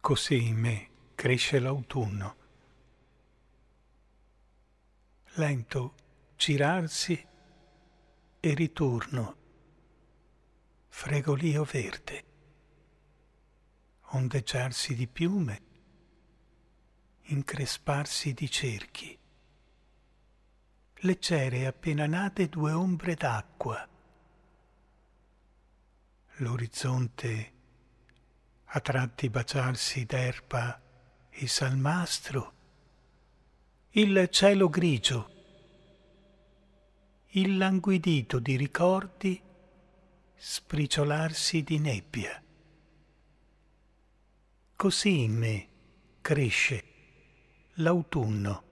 Così in me cresce l'autunno. Lento girarsi e ritorno, fregolio verde, ondeggiarsi di piume, incresparsi di cerchi, leggere appena nate due ombre d'acqua, l'orizzonte a tratti baciarsi d'erba e salmastro, il cielo grigio, il languidito di ricordi spriciolarsi di nebbia. Così in me cresce l'autunno.